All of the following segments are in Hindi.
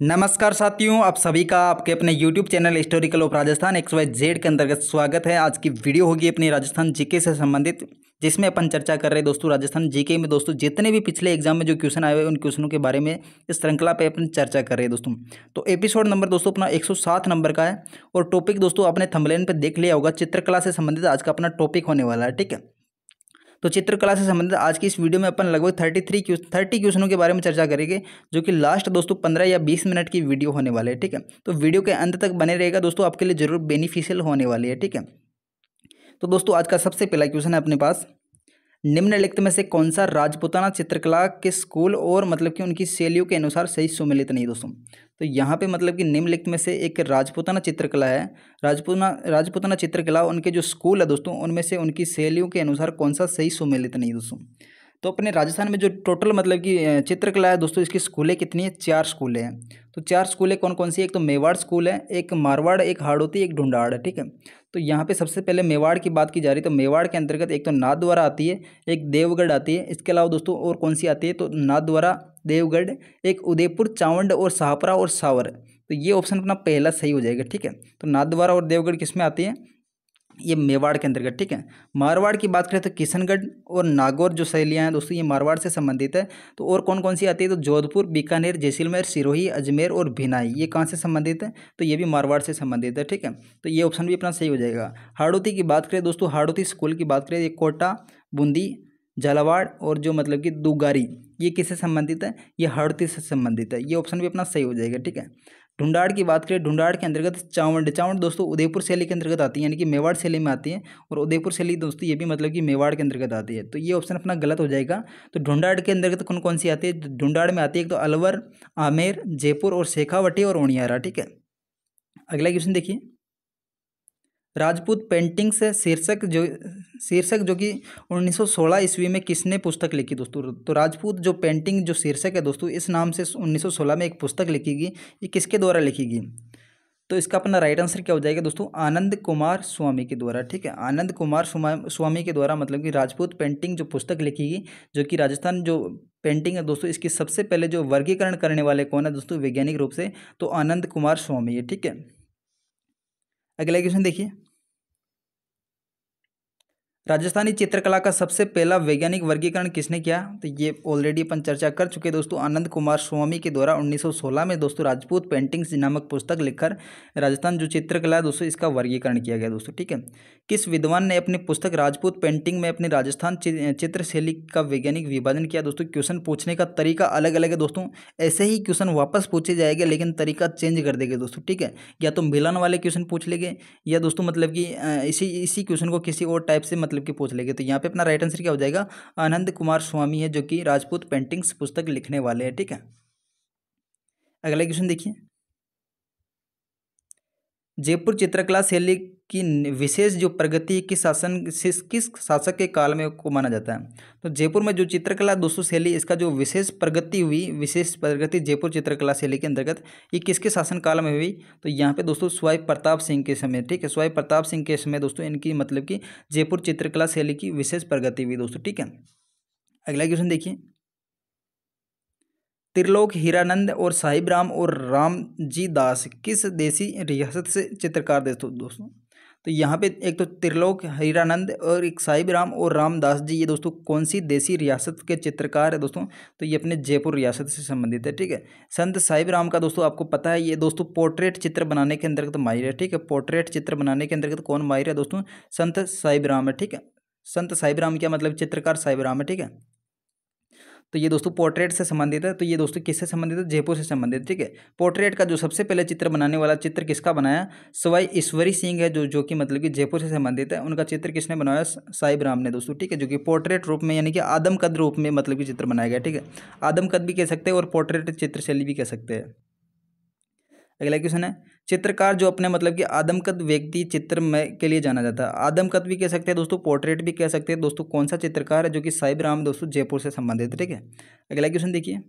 नमस्कार साथियों, आप सभी का आपके अपने YouTube channel historical of Rajasthan X Y Z के अंतर्गत स्वागत है। आज की वीडियो होगी अपनी राजस्थान जीके से संबंधित, जिसमें अपन चर्चा कर रहे हैं दोस्तों राजस्थान जीके में। दोस्तों, जितने भी पिछले एग्ज़ाम में जो क्वेश्चन आए हुए उन क्वेश्चनों के बारे में इस श्रृंखला पे अपन चर्चा कर रहे हैं दोस्तों। तो एपिसोड नंबर दोस्तों अपना एक सौ सात नंबर का है। और टॉपिक दोस्तों अपने थंबलेन पर देख लिया होगा, चित्रकला से संबंधित आज का अपना टॉपिक होने वाला है, ठीक है? तो चित्रकला से संबंधित आज की इस वीडियो में अपन लगभग थर्टी थ्री थर्टी क्वेश्चनों के बारे में चर्चा करेंगे, जो कि लास्ट दोस्तों पंद्रह या बीस मिनट की वीडियो होने वाले है, ठीक है? तो वीडियो के अंत तक बने रहेगा दोस्तों, आपके लिए ज़रूर बेनिफिशियल होने वाली है, ठीक है? तो दोस्तों आज का सबसे पहला क्वेश्चन है अपने पास। निम्नलिखित में से कौन सा राजपुताना चित्रकला के स्कूल और मतलब कि उनकी शैलियों के अनुसार सही सुमिलित नहीं दोस्तों? तो यहाँ पे मतलब कि निम्नलिखित में से एक राजपुताना चित्रकला है। राजपुताना राजपुताना चित्रकला उनके जो स्कूल है दोस्तों, उनमें से उनकी शैलियों के अनुसार कौन सा सही सुमिलित नहीं दोस्तों? तो अपने राजस्थान में जो टोटल मतलब कि चित्रकला है दोस्तों, इसकी स्कूलें कितनी है? चार स्कूलें हैं। तो चार स्कूल है कौन कौन सी? एक तो मेवाड़ स्कूल है, एक मारवाड़, एक हाड़ोती, एक ढूंढाड़ है, ठीक है? तो यहाँ पे सबसे पहले मेवाड़ की बात की जा रही है तो मेवाड़ के अंतर्गत एक तो नाथद्वारा आती है, एक देवगढ़ आती है। इसके अलावा दोस्तों और कौन सी आती है? तो नाथद्वारा, देवगढ़, एक उदयपुर, चावंड और शाहपुरा और सावर। तो ये ऑप्शन अपना पहला सही हो जाएगा, ठीक है? तो नाथद्वारा और देवगढ़ किसमें आती है? ये मेवाड़ के अंतर्गत, ठीक है? मारवाड़ की बात करें तो किशनगढ़ और नागौर जो शैलियाँ हैं दोस्तों, ये मारवाड़ से संबंधित है। तो और कौन कौन सी आती है? तो जोधपुर, बीकानेर, जैसलमेर, सिरोही, अजमेर और भिनाई, ये कहाँ से संबंधित है? तो ये भी मारवाड़ से संबंधित है, ठीक है? तो ये ऑप्शन भी अपना सही हो जाएगा। हाड़ोती की बात करें दोस्तों, हाड़ोती स्कूल की बात करें, ये कोटा, बूंदी, झालावाड़ और जो मतलब कि दुगारी, ये किससे संबंधित है? ये हाड़ोती से संबंधित है। ये ऑप्शन भी अपना सही हो जाएगा, ठीक है? ढूंढाड़ की बात करें, ढूंढाड़ के अंतर्गत चावंड चावंड दोस्तों उदयपुर शैली के अंतर्गत आती है, यानी कि मेवाड़ शैली में आती है, और उदयपुर शैली दोस्तों ये भी मतलब कि मेवाड़ के अंतर्गत आती है। तो ये ऑप्शन अपना गलत हो जाएगा। तो ढूंढाड़ के अंतर्गत कौन कौन सी आती है? ढूंढाड़ में आती है एक तो अलवर, आमेर, जयपुर और शेखावटी और ओणियारा ठीक है? अगला क्वेश्चन देखिए। राजपूत पेंटिंग से शीर्षक जो शीर्षक जो कि 1916 ईस्वी में किसने पुस्तक लिखी दोस्तों? तो राजपूत जो पेंटिंग जो शीर्षक है दोस्तों, इस नाम से 1916 में एक पुस्तक लिखी गई ये किसके द्वारा लिखी गई तो इसका अपना राइट आंसर क्या हो जाएगा दोस्तों? आनंद कुमार स्वामी के द्वारा, ठीक है? आनंद कुमार स्वामी के द्वारा मतलब कि राजपूत पेंटिंग जो पुस्तक लिखी गई जो कि राजस्थान जो पेंटिंग है दोस्तों, इसकी सबसे पहले जो वर्गीकरण करने वाले कौन है दोस्तों? वैज्ञानिक रूप से तो आनंद कुमार स्वामी है, ठीक है? अगला क्वेश्चन देखिए। राजस्थानी चित्रकला का सबसे पहला वैज्ञानिक वर्गीकरण किसने किया? तो ये ऑलरेडी अपन चर्चा कर चुके दोस्तों, आनंद कुमार स्वामी के द्वारा 1916 में दोस्तों राजपूत पेंटिंग्स नामक पुस्तक लिखकर राजस्थान जो चित्रकला है दोस्तों, इसका वर्गीकरण किया गया दोस्तों, ठीक है? किस विद्वान ने अपनी पुस्तक राजपूत पेंटिंग में अपनी राजस्थान चित्र शैली का वैज्ञानिक विभाजन किया? दोस्तों क्वेश्चन पूछने का तरीका अलग अलग है दोस्तों, ऐसे ही क्वेश्चन वापस पूछे जाएँगे, लेकिन तरीका चेंज कर देंगे दोस्तों, ठीक है? या तो मिलन वाले क्वेश्चन पूछ लेंगे, या दोस्तों मतलब कि इसी इसी क्वेश्चन को किसी और टाइप से मतलब कि पूछ लेंगे। तो यहाँ पे अपना राइट आंसर क्या हो जाएगा? आनंद कुमार स्वामी है जो कि राजपूत पेंटिंग्स पुस्तक लिखने वाले हैं, ठीक है? अगला क्वेश्चन देखिए। जयपुर चित्रकला शैली की विशेष जो प्रगति किस शासन, किस शासक के काल में को माना जाता है? तो जयपुर में जो चित्रकला दोस्तों शैली, इसका जो विशेष प्रगति हुई, विशेष प्रगति जयपुर चित्रकला शैली के अंतर्गत, ये किसके शासन काल में हुई? तो यहाँ पे दोस्तों स्वाई प्रताप सिंह के समय, ठीक है? स्वाई प्रताप सिंह के समय दोस्तों इनकी मतलब कि जयपुर चित्रकला शैली की विशेष प्रगति हुई दोस्तों, ठीक है? अगला क्वेश्चन देखिए। त्रिलोक, हीरानंद और साहिब राम और राम जी दास किस देसी रियासत से चित्रकार दोस्तों दोस्तों? तो यहाँ पे एक तो त्रिलोक, हीरानंद और एक साहिब राम और रामदास जी, ये दोस्तों कौन सी देसी रियासत के चित्रकार है दोस्तों? तो ये अपने जयपुर रियासत से संबंधित है, ठीक है? संत साहिब राम का दोस्तों आपको पता है, ये दोस्तों पोर्ट्रेट चित्र बनाने के अंतर्गत माहिर है, ठीक है? पोर्ट्रेट चित्र बनाने के अंतर्गत कौन माहिर है दोस्तों? संत साहिब राम है, ठीक है? संत साहिब राम क्या मतलब चित्रकार साहिब राम है, ठीक है? तो ये दोस्तों पोर्ट्रेट से संबंधित है तो ये दोस्तों किससे संबंधित है? जयपुर से संबंधित, ठीक है? पोर्ट्रेट का जो सबसे पहले चित्र बनाने वाला चित्र किसका बनाया? सवाई ईश्वरी सिंह है जो जो कि मतलब कि जयपुर से संबंधित है, उनका चित्र किसने बनाया? साहिब राम ने दोस्तों, ठीक है? जो कि पोर्ट्रेट रूप में यानी कि आदमकद रूप में मतलब कि चित्र बनाया गया, ठीक है? आदमकद भी कह सकते हैं और पोर्ट्रेट चित्रशैली भी कह सकते हैं। अगला क्वेश्चन है, चित्रकार जो अपने मतलब कि आदमकद व्यक्ति चित्र में के लिए जाना जाता है। आदमकद भी कह सकते हैं दोस्तों पोर्ट्रेट भी कह सकते हैं। दोस्तों, कौन सा चित्रकार है जो कि साहिब राम दोस्तों जयपुर से संबंधित ठीक है? अगला क्वेश्चन देखिए।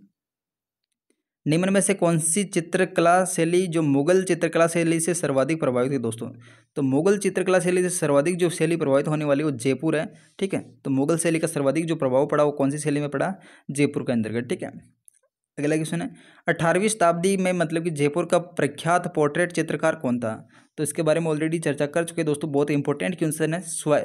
निम्न में से कौन सी चित्रकला शैली जो मुगल चित्रकला शैली से सर्वाधिक प्रभावित है दोस्तों? तो मुगल चित्रकला शैली से सर्वाधिक जो शैली प्रभावित होने वाली वो जयपुर है, ठीक है? तो मुगल शैली का सर्वाधिक जो प्रभाव पड़ा वो कौन सी शैली में पड़ा? जयपुर के अंतर्गत, ठीक है? अगला क्वेश्चन है, अठारहवीं शताब्दी में मतलब कि जयपुर का प्रख्यात पोर्ट्रेट चित्रकार कौन था? तो इसके बारे में ऑलरेडी चर्चा कर चुके दोस्तों, बहुत इंपॉर्टेंट क्वेश्चन है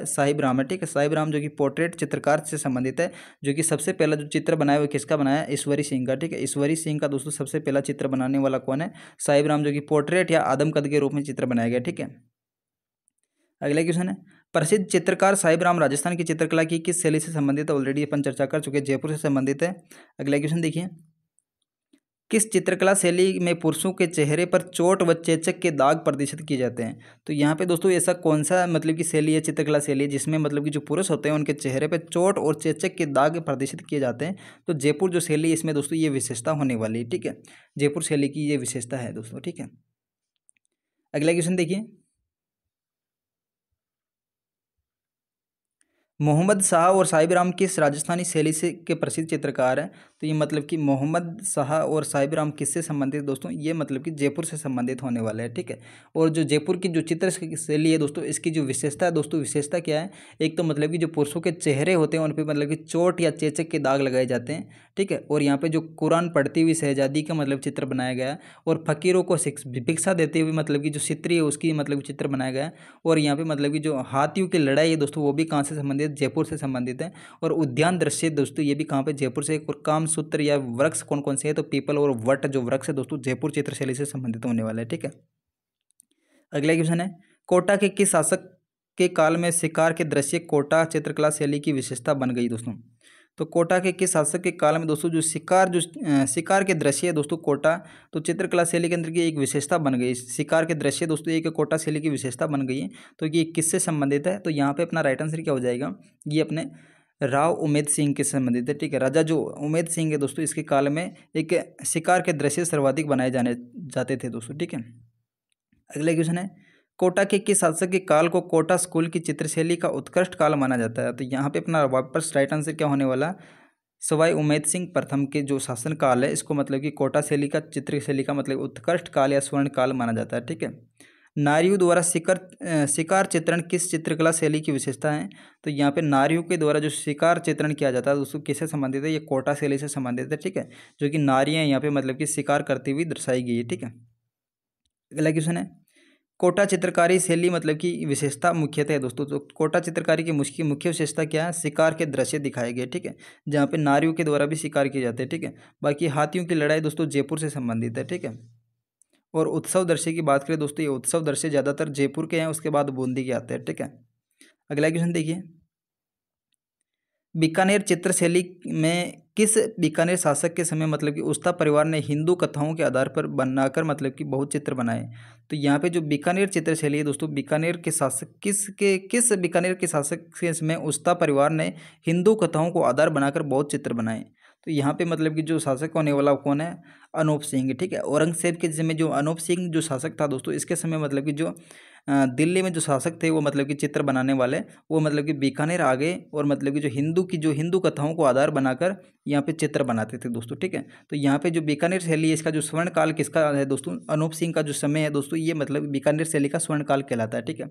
साहिब राम है, ठीक है? साहिब राम जो कि पोर्ट्रेट चित्रकार से संबंधित है, जो कि सबसे पहला जो चित्र बनाया वो किसका बनाया? ईश्वरी सिंह का, ठीक है? ईश्वरी सिंह का दोस्तों सबसे पहला चित्र बनाने वाला कौन है? साहिब राम जो कि पोर्ट्रेट या आदम कद के रूप में चित्र बनाया गया, ठीक है? अगला क्वेश्चन है, प्रसिद्ध चित्रकार साहिब राम राजस्थान की चित्रकला की किस शैली से संबंधित है? ऑलरेडी अपन चर्चा कर चुके जयपुर से संबंधित है। अगला क्वेश्चन देखिए किस चित्रकला शैली में पुरुषों के चेहरे पर चोट व चेचक के दाग प्रदर्शित किए जाते हैं? तो यहाँ पे दोस्तों ऐसा कौन सा मतलब कि शैली है, चित्रकला शैली है, जिसमें मतलब कि जो पुरुष होते हैं, उनके चेहरे पर चोट और चेचक के दाग प्रदर्शित किए जाते हैं? तो जयपुर जो शैली इसमें दोस्तों ये विशेषता होने वाली है, ठीक है? जयपुर शैली की ये विशेषता है दोस्तों, ठीक है? अगला क्वेश्चन देखिए। मोहम्मद शाह और साहिब राम किस राजस्थानी शैली से के प्रसिद्ध चित्रकार हैं। तो ये मतलब कि मोहम्मद शाह और साहिब राम किससे संबंधित दोस्तों? ये मतलब कि जयपुर से संबंधित होने वाले हैं, ठीक है? और जो जयपुर की जो चित्र शैली है दोस्तों, इसकी जो विशेषता है दोस्तों, विशेषता क्या है? एक तो मतलब कि जो पुरुषों के चेहरे होते हैं, उन पर मतलब कि चोट या चेचक के दाग लगाए जाते हैं, ठीक है? और यहाँ पर जो कुरान पढ़ती हुई शहजादी का मतलब चित्र बनाया गया और फ़कीरों को भिक्षा देते हुए मतलब कि जो चित्री है, उसकी मतलब चित्र बनाया गया और यहाँ पर मतलब कि जो हाथियों की लड़ाई है दोस्तों, वो भी कहाँ से संबंधित जयपुर से संबंधित है। और उद्यान दृश्य दोस्तों, ये भी कहाँ पे? जयपुर से और काम सूत्र या वृक्ष कौन कौन से है? तो पीपल और वट जो वृक्ष है दोस्तों, जयपुर चित्रशैली से संबंधित होने वाला है, ठीक है? अगला क्वेश्चन है, कोटा के किस शासक के काल में शिकार के दृश्य कोटा चित्रकला शैली की विशेषता बन गई दोस्तों? तो कोटा के किस शासक के काल में दोस्तों जो शिकार जो शिकार के दृश्य है दोस्तों कोटा तो चित्रकला शैली के अंदर की एक विशेषता बन गई। शिकार के दृश्य दोस्तों, एक कोटा शैली की विशेषता बन गई है। तो ये किससे संबंधित है? तो यहाँ पे अपना राइट आंसर क्या हो जाएगा? ये अपने राव उमेद सिंह के संबंधित है, ठीक है। राजा जो उमेद सिंह है दोस्तों, इसके काल में एक शिकार के दृश्य सर्वाधिक बनाए जाने, जाते थे दोस्तों, ठीक है। अगला क्वेश्चन है कोटा के किस शासक के काल को कोटा स्कूल की चित्रशैली का उत्कृष्ट काल माना जाता है? तो यहाँ पे अपना वापस राइट आंसर क्या होने वाला? सवाई उमेद सिंह प्रथम के जो शासन काल है, इसको मतलब कि कोटा शैली का चित्रशैली का मतलब उत्कृष्ट काल या स्वर्ण काल माना जाता है, ठीक है? नारियों द्वारा शिकार शिकार चित्रण किस चित्रकला शैली की विशेषता है? तो यहाँ पे नारियों के द्वारा जो शिकार चित्रण किया जाता है उसको किससे संबंधित है? ये कोटा शैली से संबंधित है, ठीक है? जो कि नारियाँ यहाँ पे मतलब कि शिकार करती हुई दर्शाई गई है, ठीक है? अगला क्वेश्चन है। कोटा चित्रकारी शैली मतलब कि विशेषता मुख्यतः है दोस्तों। तो कोटा चित्रकारी की मुख्य मुख्य विशेषता क्या है? शिकार के दृश्य दिखाए गए, ठीक है? जहाँ पे नारियों के द्वारा भी शिकार किए जाते हैं, ठीक है? बाकी हाथियों की लड़ाई दोस्तों जयपुर से संबंधित है, ठीक है? और उत्सव दृश्य की बात करें दोस्तों, ये उत्सव दृश्य ज़्यादातर जयपुर के हैं, उसके बाद बूंदी के आते हैं, ठीक है? अगला क्वेश्चन देखिए। बीकानेर चित्रशैली में किस बीकानेर शासक के समय मतलब कि उस्ता परिवार ने हिंदू कथाओं के आधार पर बनाकर मतलब कि बहुत चित्र बनाए? तो यहाँ पे जो बीकानेर चित्रशैली है दोस्तों, बीकानेर के शासक किस के, किस बीकानेर के शासक के समय उस्ता परिवार ने हिंदू कथाओं को आधार बनाकर बहुत चित्र बनाए? तो यहाँ पे मतलब कि जो शासक होने वाला कौन है? अनूप सिंह, ठीक है? औरंगज़ेब के समय जो अनूप सिंह जो शासक था दोस्तों, इसके समय मतलब कि जो दिल्ली में जो शासक थे, वो मतलब कि चित्र बनाने वाले, वो मतलब कि बीकानेर आ गए और मतलब कि जो हिंदू की, जो हिंदू कथाओं को आधार बनाकर यहाँ पे चित्र बनाते थे दोस्तों, ठीक है? तो यहाँ पे जो बीकानेर शैली है, इसका जो स्वर्ण काल किसका है दोस्तों? अनूप सिंह का जो समय है दोस्तों, ये मतलब बीकानेर शैली का स्वर्ण काल कहलाता है, ठीक है?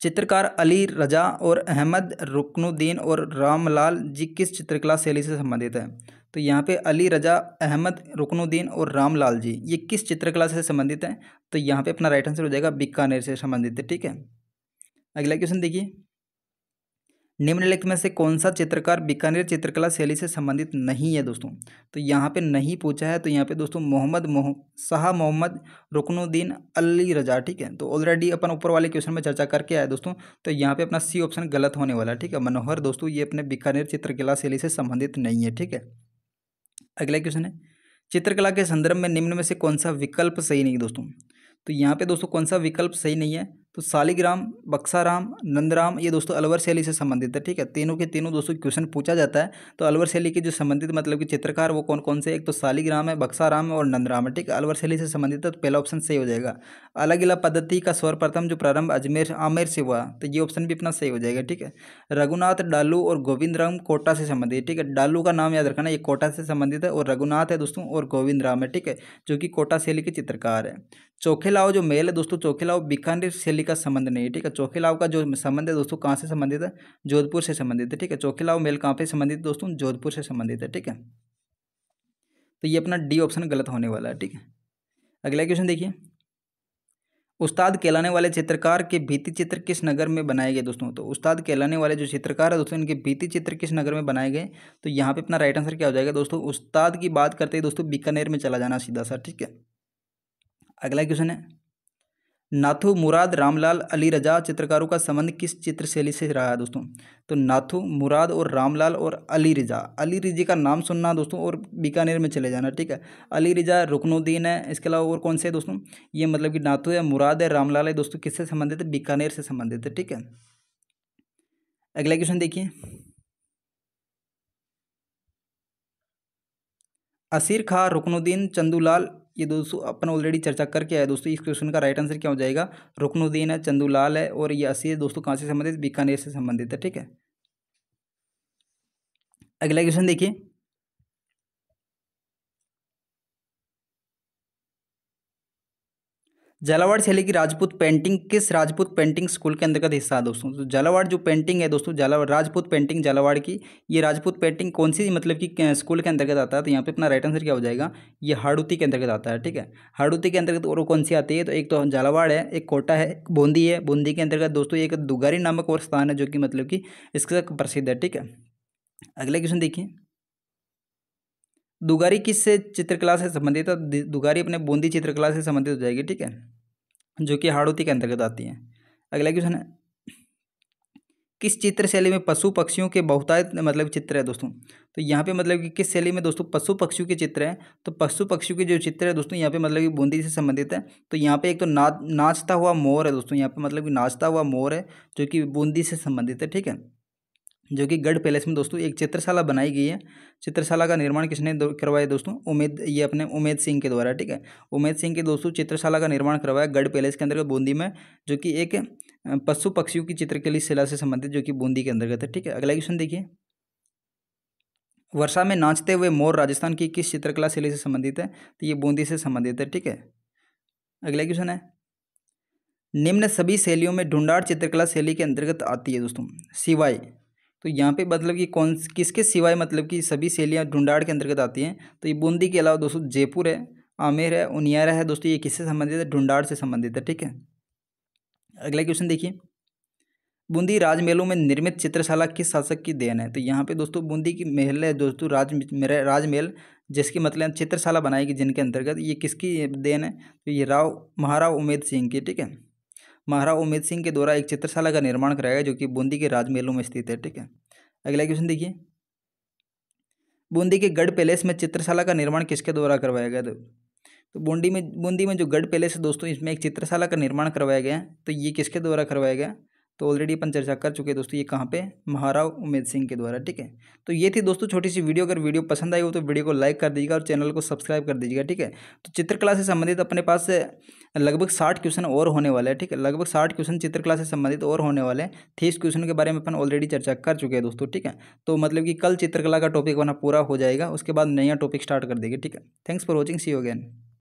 चित्रकार अली रजा और अहमद रुकनुद्दीन और रामलाल जी किस चित्रकला शैली से संबंधित है? तो यहाँ पे अली, रजा, अहमद, रुकनुद्दीन और रामलाल जी, ये किस चित्रकला से संबंधित हैं? तो यहाँ पे अपना राइट आंसर हो जाएगा बीकानेर से संबंधित है ठीक है? अगला क्वेश्चन देखिए। निम्नलिखित में से कौन सा चित्रकार बीकानेर चित्रकला शैली से संबंधित नहीं है दोस्तों? तो यहाँ पे नहीं पूछा है तो यहाँ पे दोस्तों मोहम्मद मोह, शाह मोहम्मद, रुकनुद्दीन, अली, रजा, ठीक है? तो ऑलरेडी अपन ऊपर वाले क्वेश्चन में चर्चा करके आए दोस्तों तो यहाँ पे अपना सी ऑप्शन गलत होने वाला है, ठीक है? मनोहर, दोस्तों ये अपने बीकानेर चित्रकला शैली से संबंधित नहीं है, ठीक है? अगला क्वेश्चन है। चित्रकला के संदर्भ में निम्न में से कौन सा विकल्प सही नहीं है दोस्तों? तो यहाँ पे दोस्तों कौन सा विकल्प सही नहीं है? तो सालिग्राम, बक्साराम, नंदराम, ये दोस्तों अलवर शैली से संबंधित है, ठीक है? तीनों के तीनों दोस्तों क्वेश्चन पूछा जाता है तो अलवर शैली के जो संबंधित मतलब कि चित्रकार वो कौन कौन से एक तो सालिग्राम है, बक्साराम है और नंदराम है, ठीक है? अलवर शैली से संबंधित है तो पहला ऑप्शन सही हो जाएगा। अलग अलग पद्धति का सर्वप्रथम जो प्रारंभ अजमेर, आमेर से हुआ तो ये ऑप्शन भी अपना सही हो जाएगा, ठीक है? रघुनाथ, डालू और गोविंद राम कोटा से संबंधित ठीक है? डालू का नाम याद रखना, ये कोटा से संबंधित है, और रघुनाथ है दोस्तों, और गोविंद राम है, ठीक है? जो कि कोटा शैली के चित्रकार है। चौखेलाव जो मेल है दोस्तों, चौखेलाव बीकानेर शैली का संबंध नहीं है, ठीक है? चौखेलाव का जो संबंध है दोस्तों, कहाँ से संबंधित है? जोधपुर से संबंधित है, ठीक है? चौखेलाव मेल कहाँ पे संबंधित दोस्तों? जोधपुर से संबंधित है, ठीक है? तो ये अपना डी ऑप्शन गलत होने वाला है, ठीक है? अगला क्वेश्चन देखिए। उस्ताद कहलाने वाले चित्रकार के भित्ति चित्र किस नगर में बनाए गए दोस्तों? तो उस्ताद कहलाने वाले जो चित्रकार है दोस्तों, इनके भित्ति चित्र किस नगर में बनाए गए? तो यहाँ पे अपना राइट आंसर क्या हो जाएगा दोस्तों? उस्ताद की बात करते हैं दोस्तों बीकानेर में चला जाना सीधा सा, ठीक है? अगला क्वेश्चन है। नाथू मुराद रामलाल अली रजा चित्रकारों का संबंध किस चित्र शैली से रहा है दोस्तों? तो नाथू मुराद और रामलाल और अली रिजा। अली रिजी का नाम सुनना दोस्तों और बीकानेर में चले जाना, ठीक है? अली रिजा रुकनुद्दीन है, इसके अलावा और कौन से है दोस्तों? ये मतलब कि नाथू है, मुराद है, रामलाल है, दोस्तों किससे संबंधित? है बीकानेर से संबंधित है, ठीक है? अगला क्वेश्चन देखिए। असीर खा रुकनुद्दीन, चंदूलाल ये दोस्तों, अपन ऑलरेडी चर्चा करके आया दोस्तों, इस क्वेश्चन का राइट आंसर क्या हो जाएगा? रुकनुद्दीन है, चंदूलाल है और ये असी दोस्तों कहाँ से संबंधित? बीकानेर से संबंधित है, ठीक है? अगला क्वेश्चन देखिए। झालावाड़ शैली की राजपूत पेंटिंग किस राजपूत पेंटिंग स्कूल के अंतर्गत हिस्सा है दोस्तों? तो झालावाड़ जो पेंटिंग है दोस्तों झालावाड़ राजपूत पेंटिंग झालावाड़ की, ये राजपूत पेंटिंग कौन सी मतलब कि स्कूल के अंतर्गत आता है? तो यहाँ पे अपना राइट आंसर क्या हो जाएगा? ये हाड़ूती के अंतर्गत आता है, ठीक है? हाड़ूती के अंतर्गत और कौन सी आती है? तो एक तो झालावाड़ है, एक कोटा है बूंदी है। बूंदी के अंतर्गत दोस्तों एक दुगारी नामक और स्थान है जो कि मतलब कि इसका प्रसिद्ध है, ठीक है? अगला क्वेश्चन देखिए। दुगारी किस से चित्रकला से संबंधित है? दुगारी अपने बूंदी चित्रकला से संबंधित हो जाएगी, ठीक है? जो कि हाड़ोती के अंतर्गत आती है। अगला क्वेश्चन है। किस चित्र शैली में पशु पक्षियों के बहुतायत मतलब चित्र है दोस्तों? तो यहाँ पे मतलब कि किस शैली में दोस्तों पशु पक्षियों के चित्र हैं? तो पशु पक्षियों के जो चित्र है दोस्तों, यहाँ पे मतलब कि बूंदी से संबंधित है। तो यहाँ पे एक तो ना, नाचता हुआ मोर है दोस्तों, यहाँ पे मतलब कि नाचता हुआ मोर है, जो कि बूंदी से संबंधित है, ठीक है? जो कि गढ़ पैलेस में दोस्तों एक चित्रशाला बनाई गई है। चित्रशाला का निर्माण किसने करवाया दोस्तों? उमेद, ये अपने उमेद सिंह के द्वारा, ठीक है? उमेद सिंह के दोस्तों चित्रशाला का निर्माण करवाया गढ़ पैलेस के अंतर्गत बूंदी में, जो कि एक पशु पक्षियों की चित्रकली शिला से संबंधित, जो कि बूंदी के अंतर्गत है, ठीक है? अगला क्वेश्चन देखिए। वर्षा में नाचते हुए मोर राजस्थान की किस चित्रकला शैली से संबंधित है? तो ये बूंदी से संबंधित है, ठीक है? अगला क्वेश्चन है। निम्न सभी शैलियों में ढूंढाड़ चित्रकला शैली के अंतर्गत आती है दोस्तों। सिवाय तो यहाँ पे मतलब कि कौन किसके सिवाय मतलब कि सभी शैलियाँ ढूंढाड़ के अंतर्गत आती हैं? तो ये बूंदी के अलावा दोस्तों जयपुर है, आमेर है, उनियारा है दोस्तों, ये किससे संबंधित है? ढूंढाड़ से संबंधित है, ठीक है? अगला क्वेश्चन देखिए। बूंदी राजमहलों में निर्मित चित्रशाला किस शासक की देन है? तो यहाँ पे दोस्तों बूंदी की महल है दोस्तों, राज राजमहल, जिसकी मतलब चित्रशाला बनाएगी जिनके अंतर्गत ये किसकी देन है? तो ये राव, महाराव उमेद सिंह की, ठीक है? महाराव उमेद सिंह के द्वारा एक चित्रशाला का निर्माण कराया गया, जो कि बूंदी के राजमहलों में स्थित है, ठीक है? अगला क्वेश्चन देखिए। बूंदी के गढ़ पैलेस में चित्रशाला का निर्माण किसके द्वारा करवाया गया? तो बूंदी में बूंदी में जो गढ़ पैलेस है दोस्तों, इसमें एक चित्रशाला का निर्माण करवाया गया तो ये किसके द्वारा करवाया गया? तो ऑलरेडी अपन चर्चा कर चुके हैं दोस्तों ये कहाँ पे? महाराव उमेद सिंह के द्वारा, ठीक है? तो ये थी दोस्तों छोटी सी वीडियो, अगर वीडियो पसंद आई हो तो वीडियो को लाइक कर दीजिएगा और चैनल को सब्सक्राइब कर दीजिएगा, ठीक है? तो चित्रकला से संबंधित अपने पास लगभग साठ क्वेश्चन और होने वाले हैं, ठीक है? लगभग साठ क्वेश्चन चित्रकला से संबंधित और होने वाले हैं। तीस क्वेश्चन के बारे में अपन ऑलरेडी चर्चा कर चुके हैं दोस्तों, ठीक है? तो मतलब कि कल चित्रकला का टॉपिक बना पूरा हो जाएगा, उसके बाद नया टॉपिक स्टार्ट कर देंगे, ठीक है? Thanks for watching see again